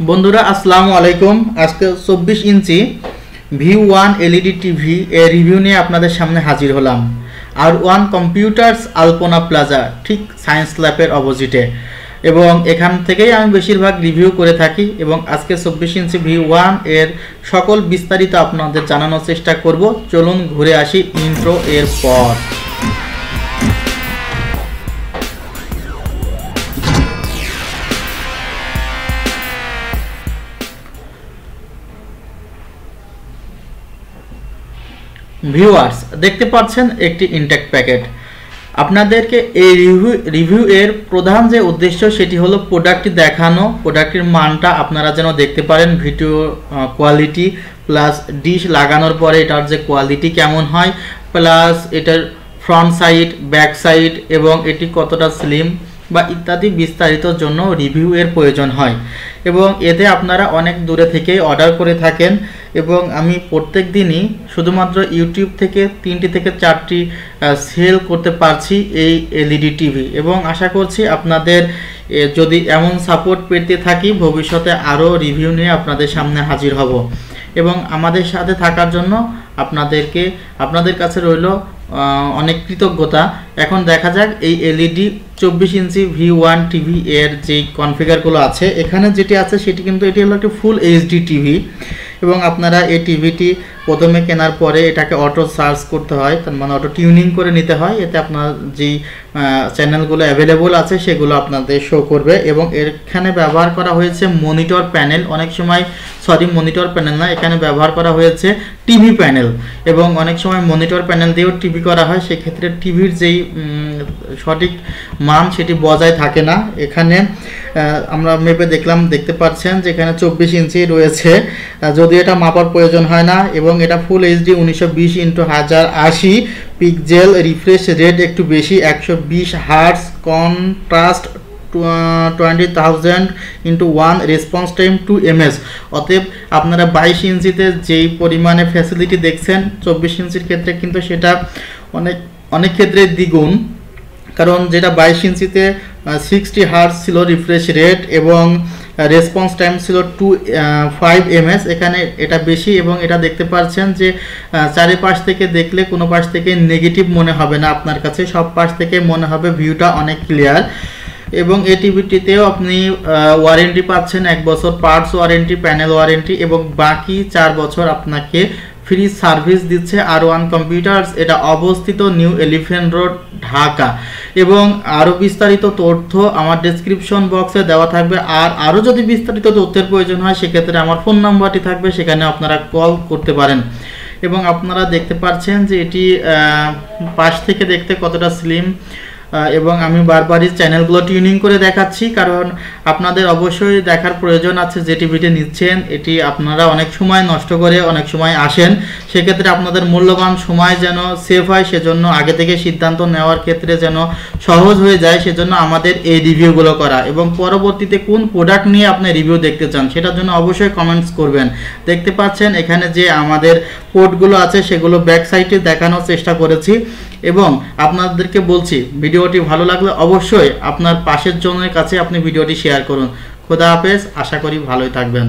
বন্ধুরা, আসসালামু আলাইকুম। আজকে চব্বিশ ইঞ্চি ভি ওয়ান এলইডি টিভি এর রিভিউ নিয়ে আপনাদের সামনে হাজির হলাম। আর ওয়ান কম্পিউটার্স আলপনা প্লাজা, ঠিক সায়েন্স ল্যাবের অপোজিটে। এবং এখান থেকেই আমি বেশিরভাগ রিভিউ করে থাকি এবং আজকে চব্বিশ ইঞ্চি ভি ওয়ানের সকল বিস্তারিত আপনাদের জানানোর চেষ্টা করব। চলুন ঘুরে আসি ইন্ট্রো এর পর। ভিউয়ার্স দেখতে পাচ্ছেন একটি ইনটেক প্যাকেট আপনাদেরকে এই রিভিউ রিভিউ এর প্রধান যে উদ্দেশ্য সেটি হলো প্রোডাক্টটি দেখানো প্রোডাক্টের মানটা আপনারা যেন দেখতে পারেন ভিডিও কোয়ালিটি প্লাস ডিশ লাগানোর পরে এটার যে কোয়ালিটি কেমন হয় প্লাস এটার ফ্রন্ট সাইড ব্যাক সাইড এবং এটি কতটা স্লিম বা ইত্যাদি বিস্তারিত জন্য রিভিউ এর প্রয়োজন হয়। এবং এতে আপনারা অনেক দূরে থেকেই অর্ডার করে থাকেন এবং আমি প্রত্যেক দিনই শুধুমাত্র ইউটিউব থেকে তিনটি থেকে চারটি সেল করতে পারছি এই এলইডি টিভি এবং আশা করছি আপনাদের যদি এমন সাপোর্ট পেতে থাকি ভবিষ্যতে আরও রিভিউ নিয়ে আপনাদের সামনে হাজির হব। এবং আমাদের সাথে থাকার জন্য আপনাদেরকে, আপনাদের কাছে রইল অনেক কৃতজ্ঞতা। এখন দেখা যাক এই এলইডি চব্বিশ ইঞ্চি ভি ওয়ান টিভি এর যে কনফিগারগুলো আছে, এখানে যেটি আছে সেটি কিন্তু এটি হলো একটি ফুল এইচডি টিভি এবং আপনারা এই টিভিটি প্রথমে কেনার পরে এটাকে অটো সার্চ করতে হয়, তার মানে অটো টিউনিং করে নিতে হয়। এতে আপনার যেই চ্যানেলগুলো অ্যাভেলেবল আছে, সেগুলো আপনাদের শো করবে। এবং এখানে ব্যবহার করা হয়েছে মনিটর প্যানেল অনেক সময় সরি মনিটর প্যানেল না, এখানে ব্যবহার করা হয়েছে টিভি প্যানেল এবং অনেক সময় মনিটর প্যানেল দিয়েও টিভি করা হয়, সেক্ষেত্রে টিভির যেই সঠিক মান সেটি বজায় থাকে না। এখানে আমরা মেপে দেখলাম, দেখতে পাচ্ছেন যে এখানে চব্বিশ ইঞ্চি রয়েছে। যদি এটা মাপার প্রয়োজন হয় না, এবং এটা ফুল এইচডি উনিশশো বিশ ইন্টু হাজার আশি পিকজেল রিফ্রেশ রেট একটু বেশি, একশো বিশ hertz contrast twenty thousand into one response time two ms অতএব আপনারা বাইশ ইঞ্চিতে যেই পরিমাণে ফ্যাসিলিটি দেখছেন, চব্বিশ ইঞ্চির ক্ষেত্রে কিন্তু সেটা অনেক অনেক ক্ষেত্রে দ্বিগুণ। কারণ যেটা বাইশ ইঞ্চিতে সিক্সটি হার্স ছিল রিফ্রেশ রেট এবং রেসপন্স টাইম ছিল টু ফাইভ এমএস এখানে এটা বেশি এবং এটা দেখতে পাচ্ছেন যে চারিপাশ থেকে দেখলে কোনো পাশ থেকে নেগেটিভ মনে হবে না আপনার কাছে। সব পাশ থেকে মনে হবে ভিউটা অনেক ক্লিয়ার এবং এই টিভিটিতেও আপনি ওয়ারেন্টি পাচ্ছেন এক বছর পার্টস ওয়ারেন্টি প্যানেল ওয়ারেন্টি এবং বাকি চার বছর আপনাকে ফ্রি সার্ভিস দিচ্ছে আর ওয়ান কম্পিউটার্স এটা অবস্থিত নিউ এলিফেন্ট রোড ঢাকা। এবং আরও বিস্তারিত তথ্য আমার ডেসক্রিপশন বক্সে দেওয়া থাকবে। আর আরও যদি বিস্তারিত তথ্যের প্রয়োজন হয়, সেক্ষেত্রে আমার ফোন নাম্বারটি থাকবে, সেখানে আপনারা কল করতে পারেন। এবং আপনারা দেখতে পাচ্ছেন যে এটি পাশ থেকে দেখতে কতটা স্লিম এবং আমি বারবারই চ্যানেলগুলো টিউনিং করে দেখাচ্ছি, কারণ আপনাদের অবশ্যই দেখার প্রয়োজন আছে, যে টিভিটি নিচ্ছেন, এটি আপনারা অনেক সময় নষ্ট করে অনেক সময় আসেন। সেক্ষেত্রে আপনাদের মূল্যবান সময় যেন সেভ হয়, সেজন্য আগে থেকে সিদ্ধান্ত নেওয়ার ক্ষেত্রে যেন সহজ হয়ে যায়, সেজন্য আমাদের এই রিভিউগুলো করা। এবং পরবর্তীতে কোন প্রোডাক্ট নিয়ে আপনি রিভিউ দেখতে চান, সেটার জন্য অবশ্যই কমেন্টস করবেন। দেখতে পাচ্ছেন, এখানে যে আমাদের পোর্টগুলো আছে, সেগুলো ব্যাক সাইডে দেখানোর চেষ্টা করেছি। এবং আপনাদেরকে বলছি, ভিডিওটি ভালো লাগলে অবশ্যই আপনার পাশের জনের কাছে আপনি ভিডিওটি শেয়ার করুন। খোদা হাফেজ, আশা করি ভালোই থাকবেন।